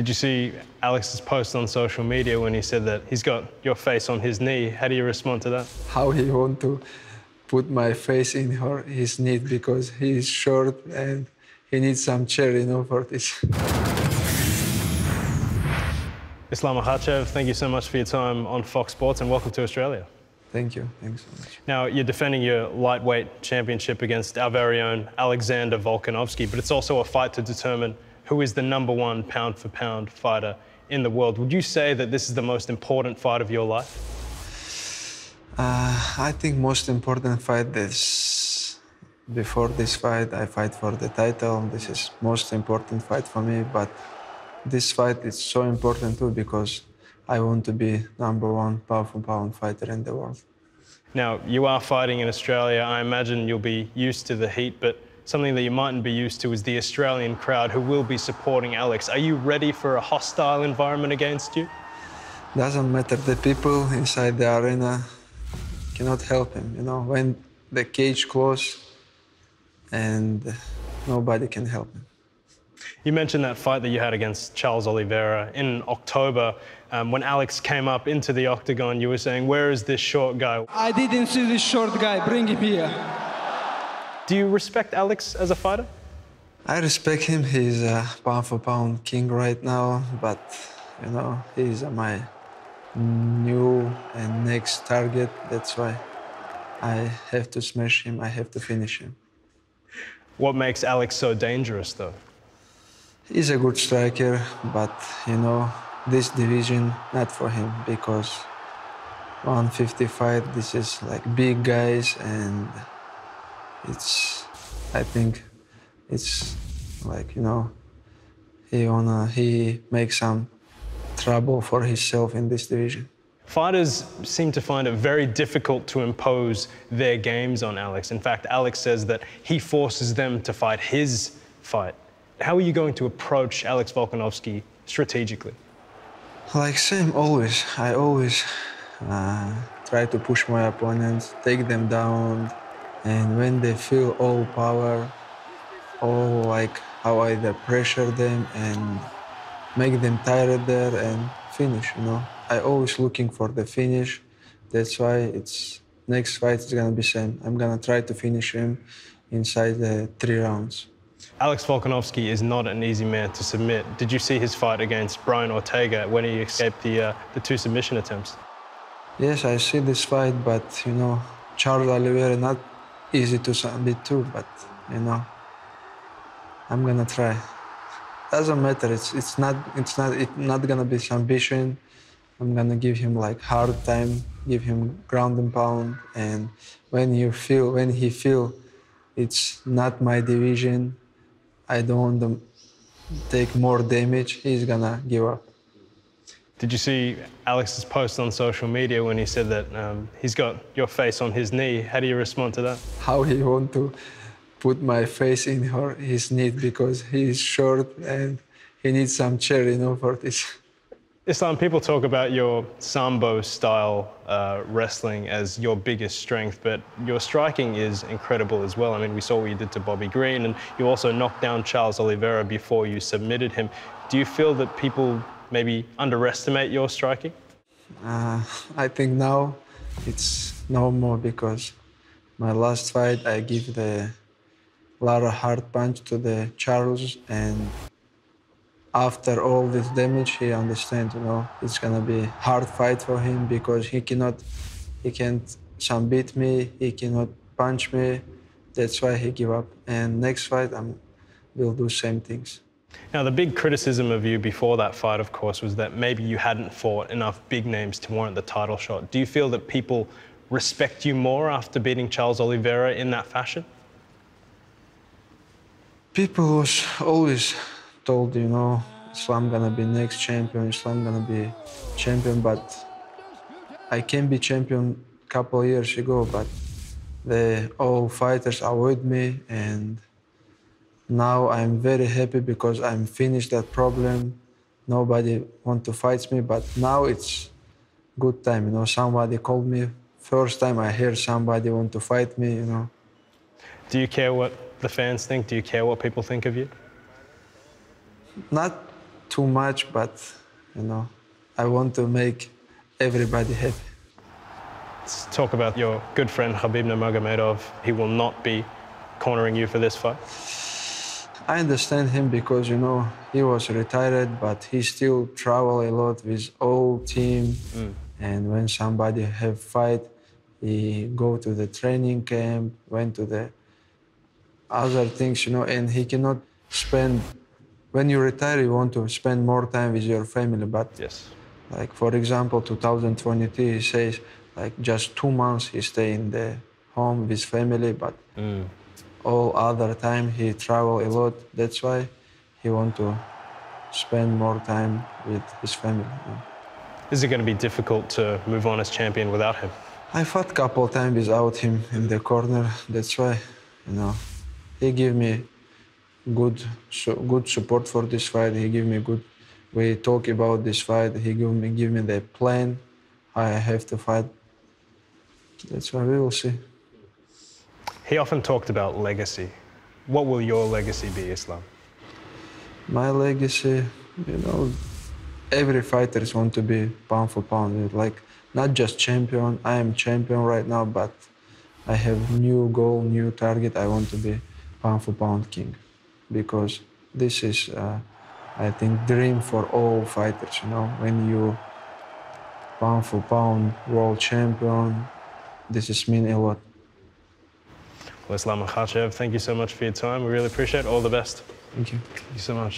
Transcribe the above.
Did you see Alex's post on social media when he said that he's got your face on his knee? How do you respond to that? How he want to put my face in her, his knee because he is short and he needs some chair, you know, for this. Islam Makhachev, thank you so much for your time on Fox Sports and welcome to Australia. Thank you. Thanks so much. Now, you're defending your lightweight championship against our very own Alexander Volkanovski, but it's also a fight to determine who is the number one pound for pound fighter in the world. Would you say that this is the most important fight of your life? Uh, I think most important fight is before this fight, I fight for the title. This is most important fight for me, but this fight is so important too because I want to be number one pound for pound fighter in the world. Now, you are fighting in Australia. I imagine you'll be used to the heat, but something that you mightn't be used to is the Australian crowd who will be supporting Alex. Are you ready for a hostile environment against you? Doesn't matter. The people inside the arena cannot help him. You know, when the cage close and nobody can help him. You mentioned that fight that you had against Charles Oliveira in October. Um, when Alex came up into the octagon, you were saying, Where is this short guy? I didn't see this short guy. Bring him here. Do you respect Alex as a fighter? I respect him. He's a pound for pound king right now, but you know, he's my new and next target. That's why I have to smash him. I have to finish him. What makes Alex so dangerous, though? He's a good striker, but you know, this division not for him because 155. This is like big guys and it's I think it's like you know he wanna he makes some trouble for himself in this division. Fighters seem to find it very difficult to impose their games on Alex. In fact, Alex says that he forces them to fight his fight. How are you going to approach Alex Volkanovski strategically? Like same always. I always uh, try to push my opponents, take them down, and when they feel all power, all like how I pressure them and make them tired there and finish, you know. I always looking for the finish. That's why it's next fight is gonna be same. I'm gonna try to finish him inside the three rounds. Alex Volkanovski is not an easy man to submit. Did you see his fight against Brian Ortega when he escaped the uh, the two submission attempts? Yes, I see this fight, but you know, Charles Oliveira not easy to submit too, but you know, I'm gonna try. Doesn't matter. It's it's not it's not it's not gonna be ambition. I'm gonna give him like hard time, give him ground and pound, and when you feel when he feel it's not my division, I don't want to take more damage. He's gonna give up. Did you see Alex's post on social media when he said that um, he's got your face on his knee? How do you respond to that? How he want to put my face in her, his knee because he is short and he needs some chair, you know, for this. Islam, people talk about your sambo style uh, wrestling as your biggest strength, but your striking is incredible as well. I mean, we saw what you did to Bobby Green, and you also knocked down Charles Oliveira before you submitted him. Do you feel that people maybe underestimate your striking? Uh, I think now it's no more because my last fight I give the lot of hard punch to the Charles and after all this damage he understands you know it's gonna be hard fight for him because he cannot he can't some beat me he cannot punch me. That's why he give up. And next fight I'm will do same things now, the big criticism of you before that fight, of course, was that maybe you hadn't fought enough big names to warrant the title shot. Do you feel that people respect you more after beating Charles Oliveira in that fashion? People was always told, you know, Islam gonna be next champion, Islam gonna be champion, but I can be champion a couple years ago, but the all fighters avoid me and now I'm very happy because I'm finished that problem. Nobody want to fight me, but now it's good time. You know, somebody called me. First time I hear somebody want to fight me. You know. Do you care what the fans think? Do you care what people think of you? Not too much, but you know, I want to make everybody happy. Let's talk about your good friend Khabib Nurmagomedov. He will not be cornering you for this fight. I understand him because you know he was retired, but he still travel a lot with all team. Mm. And when somebody have fight, he go to the training camp, went to the other things, you know, and he cannot spend. When you retire, you want to spend more time with your family, but Yes. like for example, 2023, he says like just two months he stay in the home with family, but mm. All other time he travel a lot. That's why he want to spend more time with his family. Is it going to be difficult to move on as champion without him? I fought couple times without him in the corner. That's why, you know, he give me good, su- good support for this fight. He give me good. We talk about this fight. He give me give me the plan. I have to fight. That's why we will see. He often talked about legacy. What will your legacy be, Islam? My legacy, you know, every fighters want to be pound for pound. Like not just champion. I am champion right now, but I have new goal, new target. I want to be pound for pound king, because this is, uh, I think, dream for all fighters. You know, when you pound for pound world champion, this is mean a lot. Well, Islam Makhachev, thank you so much for your time. We really appreciate it. All the best. Thank you. Thank you so much.